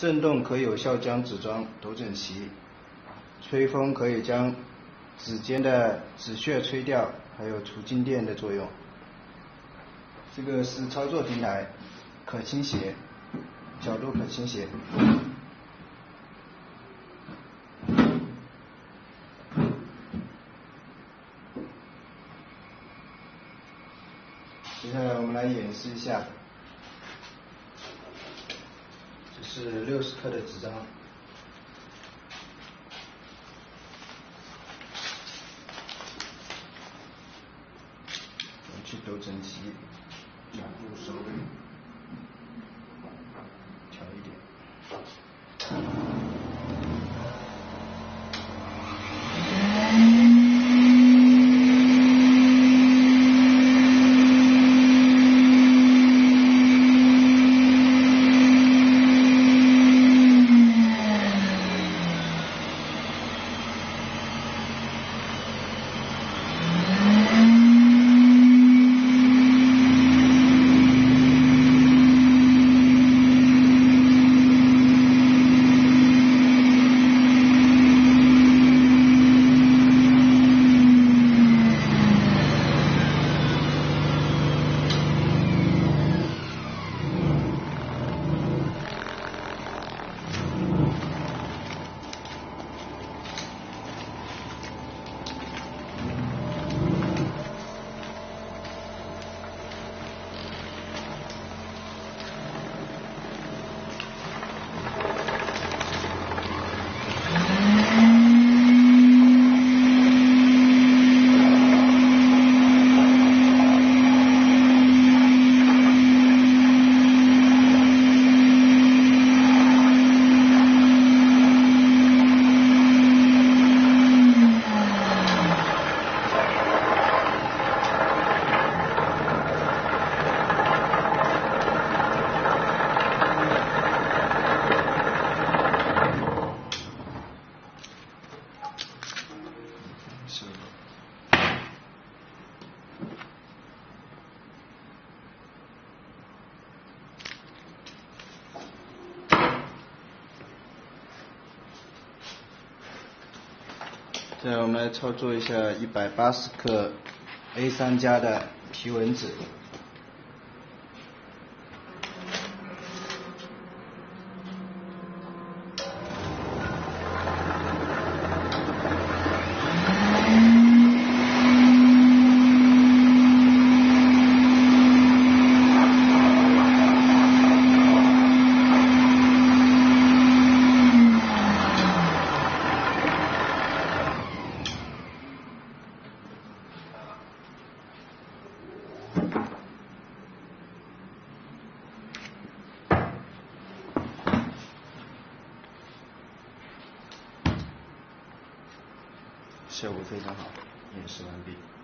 震动可有效将纸张抖整齐，吹风可以将纸间的纸屑吹掉，还有除静电的作用。这个是操作平台，可倾斜，角度可倾斜。接下来我们来演示一下，是六十克的纸张，去抖整齐，角度稍微调一点。是。现在我们来操作一下一百八十克 A 三加的皮纹纸。效果非常好，演示完毕。